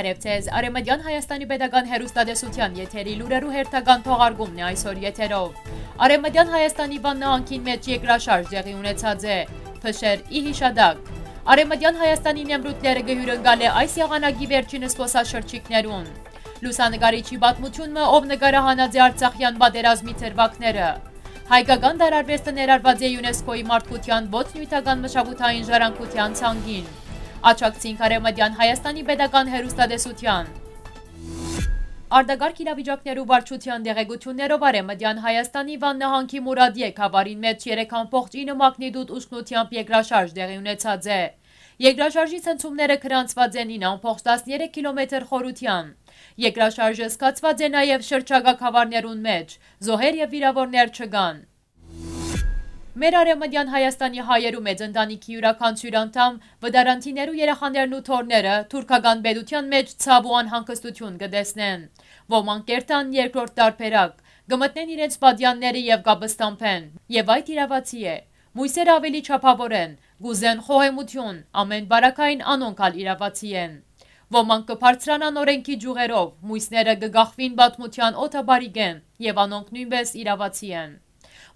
Բարև ձեզ։ Արեմեդյան Հայաստանի Պետական Հերոստատեսության եթերի լուրերու հերթական թողարկումն է այսօր եթերով։ Արեմեդյան Հայաստանի վաննահանքին մեջ երկրաշարժ դեղի ունեցած է։ Փշեր ի հիշադակ։ Արեմեդյան Հայաստանի նեմրութները գհյուրընկալ է այս եղանակի վերջինս խոսաշրջիկներուն։ Լուսանկարիչի պատմությունը, ով նկարահանած է Արցախյան պատերազմի ծերվակները։ Հայկական դարարվեստը ներառված է ՅՈՒՆԵՍԿՕ-ի մարդկության ոչ նյութական մշակութային ժառանգության ցանգին։ Աչակցին Կարեմադյան Հայաստանի պետական հերուստադեսության։ Արդագարգ իրավիճակներու վարչության դեղեգություններով Արեմդյան Հայաստանի վաննահանքի մուրադի է կավարին մեջ 3.9 մագնիդուտ ուշկնությամբ երկրաշարժ դեղի ունեցած է։ Երկրաշարժի ցնցումները քրանցված են 9.13 կիլոմետր խորության։ Երկրաշարժը սկացված է նաև շրջագա խավարներուն մեջ, զոհեր եւ վիրավորներ չգան։ Մեր արեմդյան Հայաստանի հայերու մեծ ընտանիքի յուրաքանչյուր անդամ վդարանցիներու երեխաներն ու թորները թուրքական բեդության մեջ ցավ ու անհանգստություն կդեսնեն։ Ոմանք կերտան երկրորդ տարբերակ, գմտնեն իրենց պատյանները եւ գաբստամփեն։ Եվ այդ իրավացի է։ Մույսերը ավելի չափավոր են, գուզեն խոհեմություն, ամեն բարակային անոնքալ իրավացի են։ Ոմանք կբարձրանան օրենքի ջուղերով, մույսները կգախվին բաթմության օթաբարիգեն եւ անոնք նույնպես իրավացի են։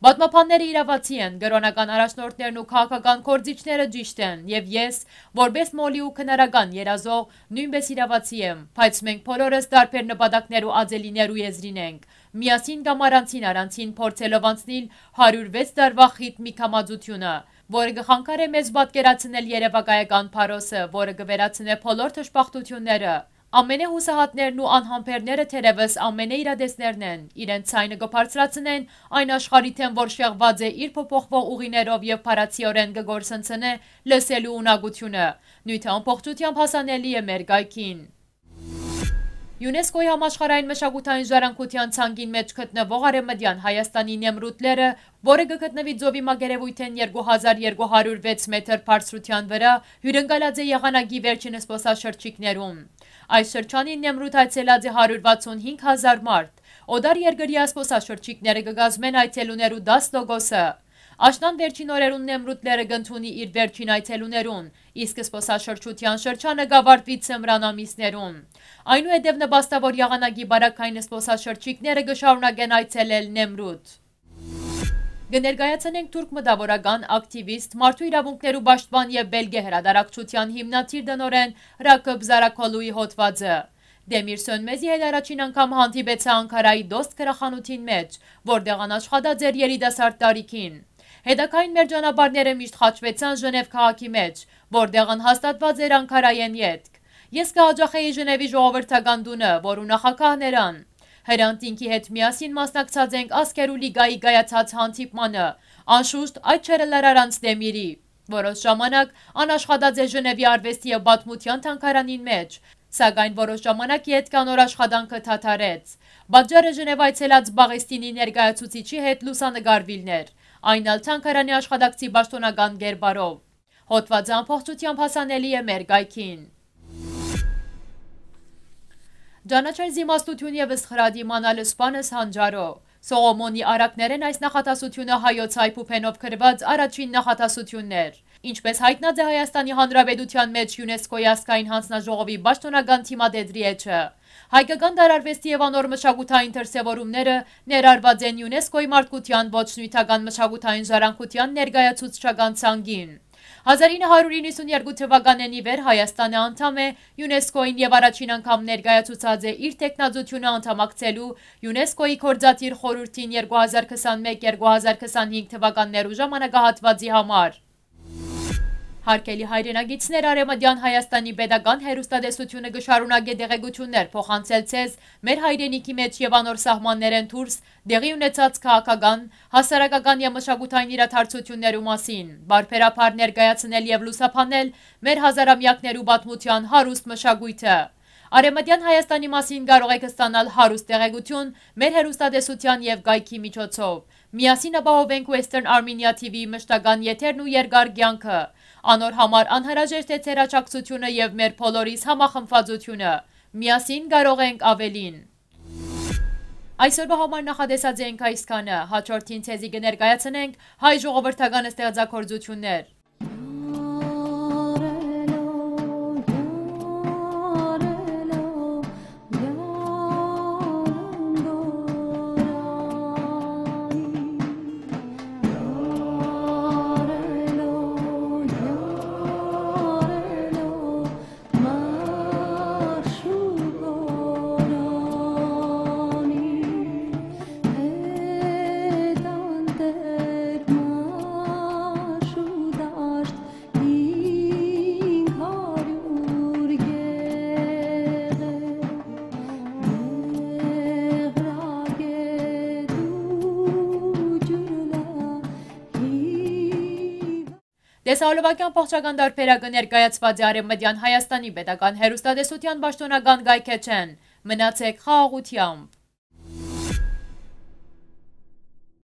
Պատմապանները իրավացի են, գրոնական առաջնորդներն ու քաղաքական կորձիչները ճիշտ են, եւ ես, որպես մոլի ու քնարական երազող, նույնպես իրավացի եմ, բայց մենք բոլորս դարբեր նպատակներ ու ածելիներ ու եզրին ենք։ Միասին կամ առանցին առանցին փորձելով անցնել 106 տարվա խիտ մի կամածությունը, որը կխանգարե մեզ պատկերացնել երևակայական փարոսը, որը կվերացնե բոլոր թշպախտությունները։ Ամենե հուսահատներն ու անհամբերները թերևս ամենե իրադեսներն են, իրենց ցայնը կբարձրացնեն այն աշխարհիթեն, որ շեղված է իր փոփոխվող ուղիներով եւ փարացիորեն կգործընծնե լսելու ունակությունը։ Նույնիսկ ամբողջությամբ հասանելի է մեր գայքին։ ՅՈՒՆԵՍԿՕ-ի համաշխարհային մշակութային ժառանգության ցանկին մեջ գտնվող Արեմդյան Հայաստանի նեմրութները, որը կգտնվի Ձովի մագերևույթեն 2206 մետր բարձրության վրա, հյուրընկալած է եղանակի վերջին սպոսաշրջիկներում։ Այս շրջանին նեմրութ այցելած է 165 հազար մարդ։ Օդար երգրի ասպոսաշրջիկները կգազմեն այցելուներու 10 լոգոսը։ Աշնան վերջին օրերուն նեմրութները գնթունի իր վերջին այցելուներուն, իսկ սպոսաշրջության շրջանը գավարտվի ծմրան ամիսներուն։ Այնուհետև նպաստավոր եղանակի բարակային սպոսաշրջիկները գշարունակեն այցելել նեմրութ։ Կներկայացնենք թուրք մտավորական, ակտիվիստ, մարդու իրավունքներու պաշտպան եւ Բելգե հրադարակչության հիմնադիր դնորեն Ռակոբ Զարակոլուի հոդվածը։ Դեմիր Սոնմեզի հետ առաջին անգամ հանդիպեց Անկարայի դոստ գրախանութին մեջ, որտեղ անաշխատած էր երիտասարդ տարիքին։ Հետակային մեր ճանապարհները միշտ խաչվեցան Ժնև քաղաքի մեջ, որտեղ հաստատված էր Անկարայեն յետք։ Ես կհաջախեի Ժնևի ժողովրդական դունը, որու նախագահներան։ Հրանտինքի հետ միասին մասնակցած ենք ասկերու լիգայի գայացած հանդիպմանը, անշուշտ այդ չերը լրարանց դեմիրի։ Որոշ ժամանակ անաշխատած է Ժնևի արվեստի և բատմության թանքարանին մեջ, սակայն որոշ ժամանակի հետ կանոր աշխատանքը թաթարեց։ Բաջարը Ժնև այցելած Բաղեստինի ներկայացուցիչի հետ լուսանգարվիլներ այն ալ թանկարանի աշխատակցի բաշտոնական գերբարով։ Հոտվածը ամփոխծությամբ հասանելի է մեր գայքին։ Ջանաչեր զիմաստություն եվս խրադի մանալը սպանս հանջարո։ Սողոմոնի արակներեն այս նախատասությունը հայոց հայփուփենով քրված առաջին նախատասություններ։ Ինչպես հայտնած է Հայաստանի Հանրապետության մեջ ՅՈՒՆԵՍԿՕ-ի ասկային հանձնաժողովի պաշտոնական թիմադեդրի էջը, Հայկական դարարվեստի եւ անոր մշակութային դրսեւորումները ներառված են ՅՈՒՆԵՍԿՕ-ի մարդկության ոչ նյութական մշակութային ժառանգության ներկայացուցչական ցանգին։ 1992 թվականին ի վեր Հայաստանը անդամ է ՅՈՒՆԵՍԿՕ-ին եւ առաջին անգամ ներկայացուցած է իր տեխնազությունը անդամակցելու ՅՈՒՆԵՍԿՕ-ի կորձաթիր խորհրդին 2021-2025 թվականներու ժամանակահատվածի համար։ Հարկելի հայրենագիցներ արեմադյան Հայաստանի պետական հերուստադեսությունը գշարունակ է դեղեգություններ փոխանցել ցեզ մեր հայրենիքի մեջ եւ անոր սահմաններեն դուրս դեղի ունեցած քաղաքական, հասարակական եւ մշակութային իրադարձություններու մասին, բարբերաբար ներկայացնել եւ լուսափանել մեր հազարամյակներու պատմության հարուստ մշակույթը։ Արեմադյան Հայաստանի մասին կարող եք ստանալ հարուստ տեղեկություն մեր հերուստադեսության եւ գայքի միջոցով։ Միասին ապահովենք Western Armenia TV մշտական եթերն ու երկար կյանքը։ Անոր համար անհրաժեշտ է ձեր աջակցությունը եւ մեր բոլորիս համախմբվածությունը։ Միասին կարող ենք ավելին։ Այսօրվա համար նախադեսած ենք այսքանը, հաջորդին ցեզի կներկայացնենք հայ ժողովրդական ստեղծագործություններ։ Տեսահոլովակյան փոխչական դարբերակը ներկայացված է Արևմտյան Հայաստանի պետական հերոստատեսության պաշտոնական գայքեչեն։ Մնացեք խաղաղությամբ։